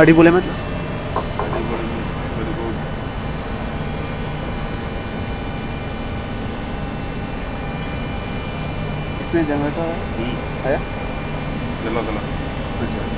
अड़ी बोले मतलब इसमें जोमेटो है आया चलो चलो अच्छा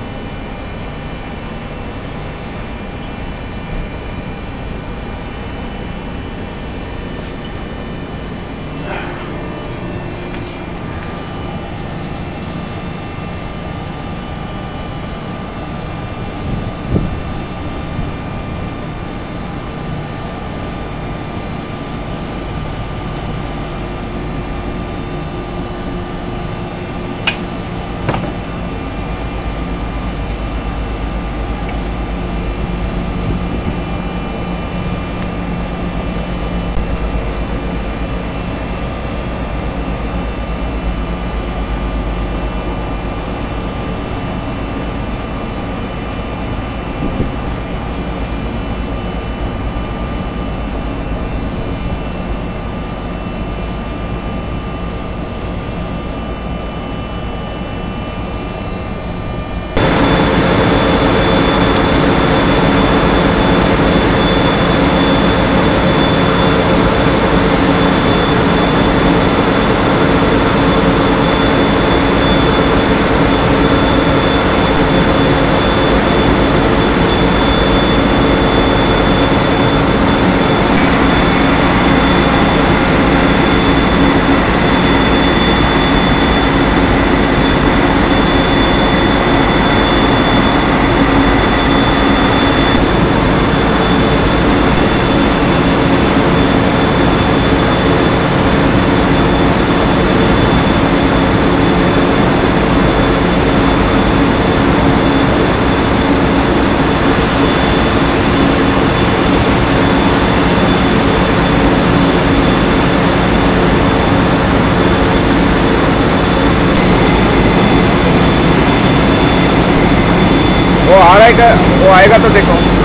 आएगा वो आएगा तो देखो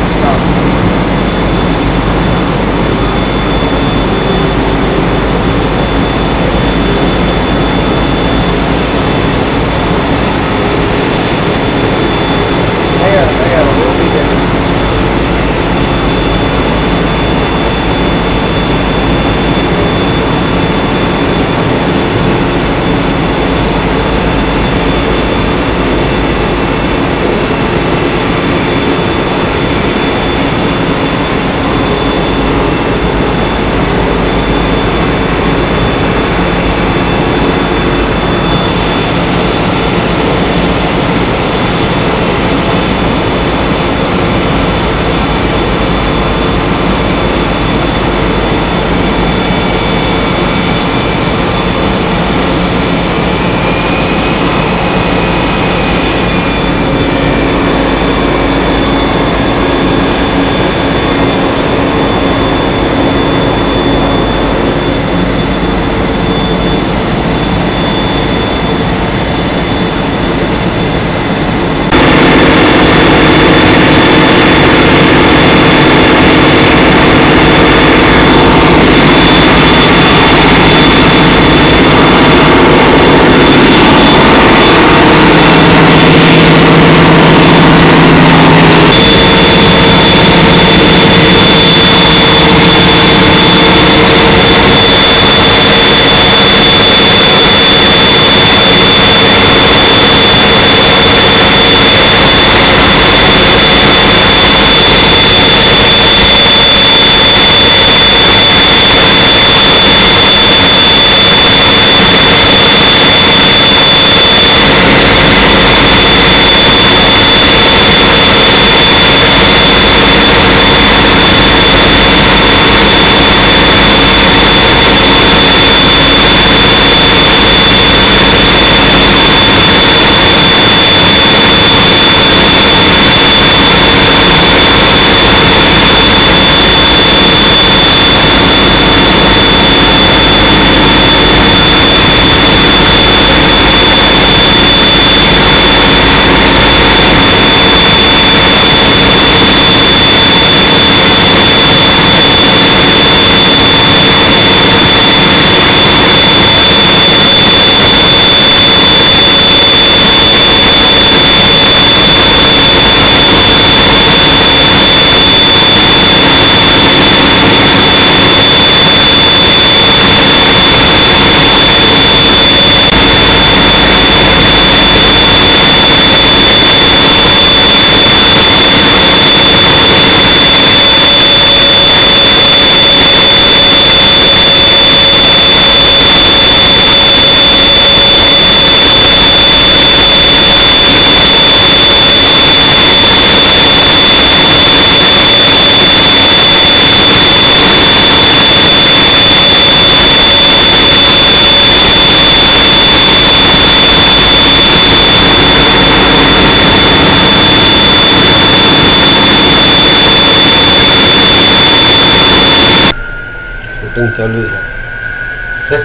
cho lụi rồi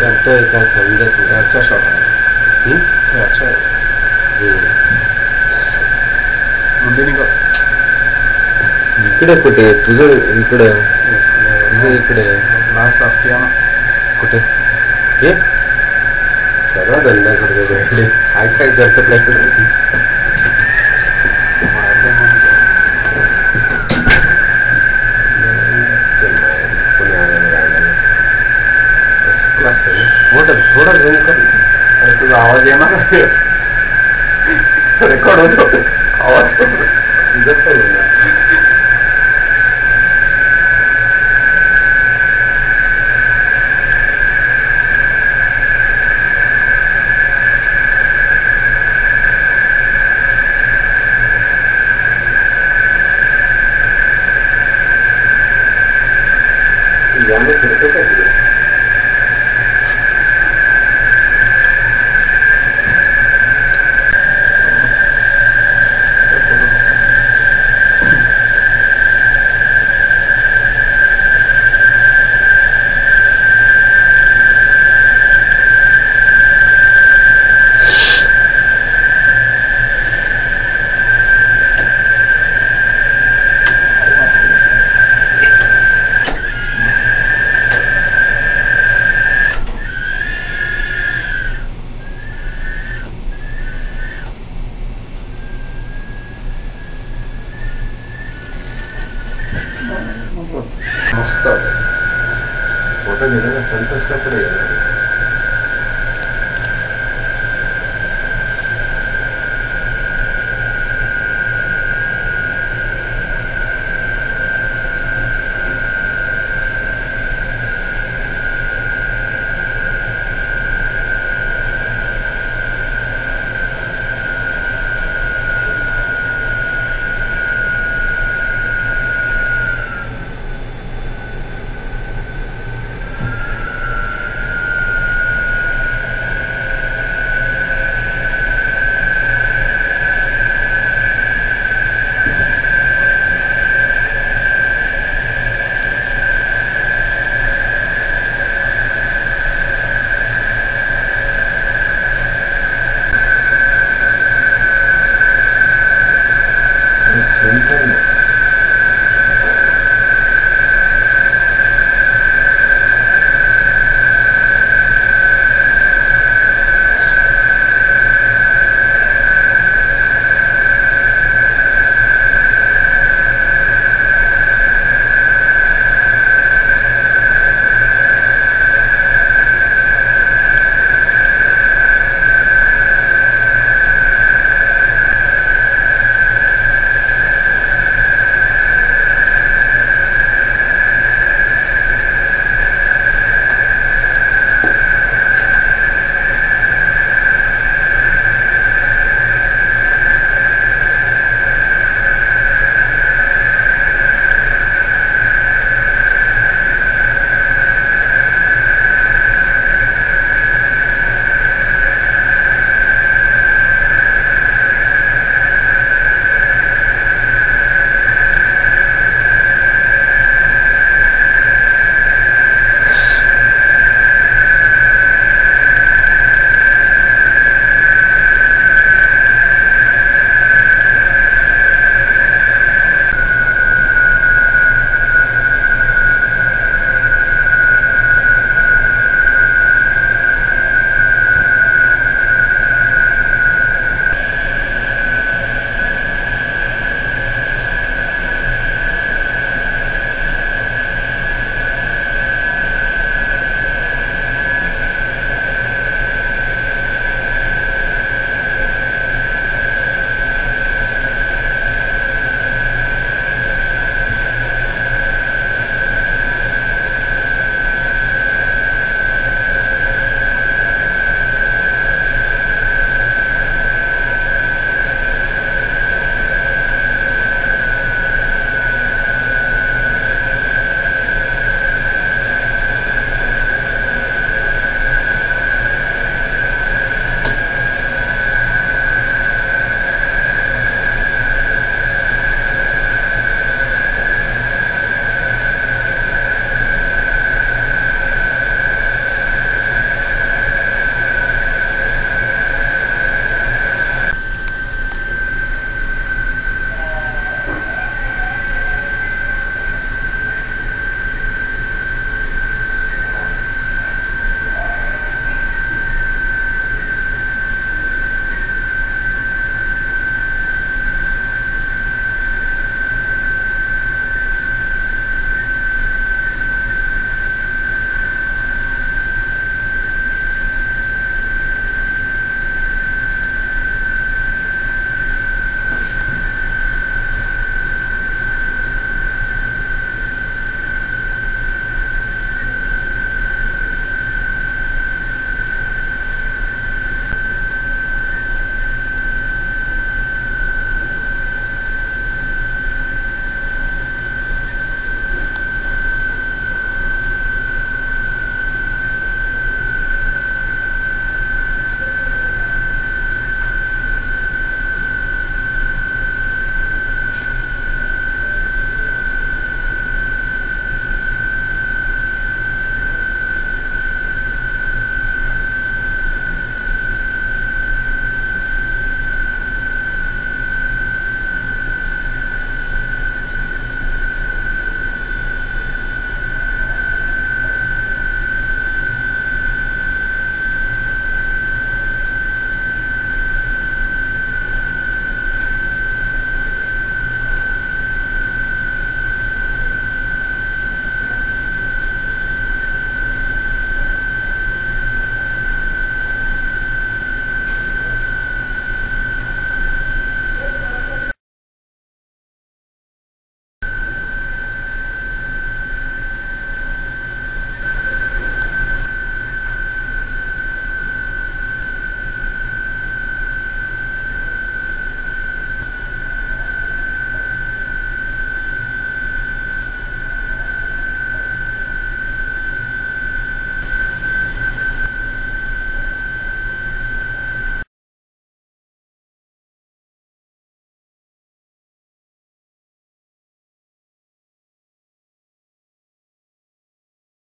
làm tôi có sống được là cho sọt này ừ là cho ừ rồi bên cạnh इकडे कुठे तुझं इकडे तुझं इकडे लास्ट असते ना कुठे हे सगळा धंदा करतो काय काय करतात नाही थोड़ा थोड़ा कर आवाज आवाज Ya ションとしたプレーをね